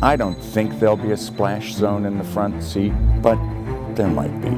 I don't think there'll be a splash zone in the front seat, but there might be.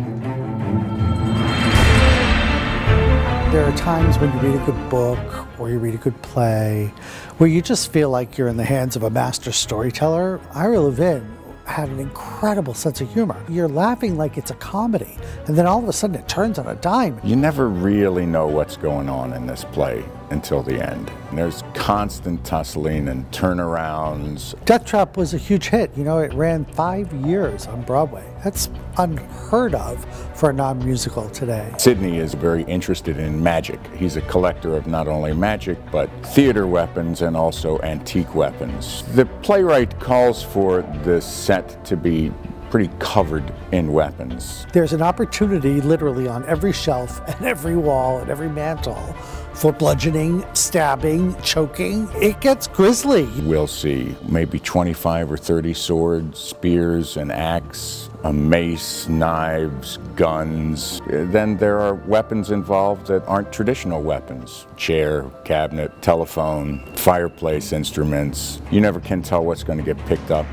There are times when you read a good book or you read a good play where you just feel like you're in the hands of a master storyteller. Ira Levin had an incredible sense of humor. You're laughing like it's a comedy, and then all of a sudden it turns on a dime. You never really know what's going on in this play until the end. And there's constant tussling and turnarounds. Deathtrap was a huge hit. You know, it ran five years on Broadway. That's unheard of for a non musical today. Sidney is very interested in magic. He's a collector of not only magic, but theater weapons and also antique weapons. The playwright calls for the set to be pretty covered in weapons. There's an opportunity literally on every shelf and every wall and every mantle for bludgeoning, stabbing, choking. It gets grisly. We'll see maybe 25 or 30 swords, spears, an axe, a mace, knives, guns. Then there are weapons involved that aren't traditional weapons. Chair, cabinet, telephone, fireplace instruments. You never can tell what's going to get picked up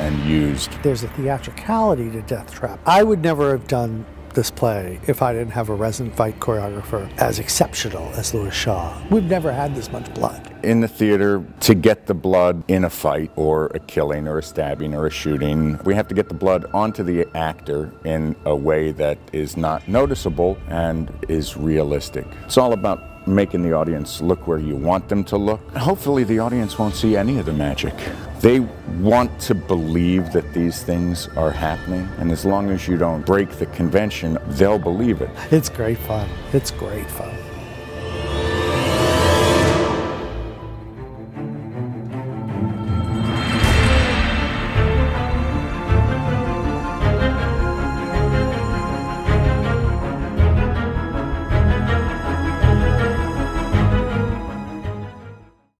and used. There's a theatricality to Deathtrap. I would never have done this play if I didn't have a resident fight choreographer as exceptional as Lewis Shaw. We've never had this much blood. In the theater, to get the blood in a fight or a killing or a stabbing or a shooting, we have to get the blood onto the actor in a way that is not noticeable and is realistic. It's all about making the audience look where you want them to look. Hopefully the audience won't see any of the magic. They want to believe that these things are happening, and as long as you don't break the convention, they'll believe it. It's great fun. It's great fun.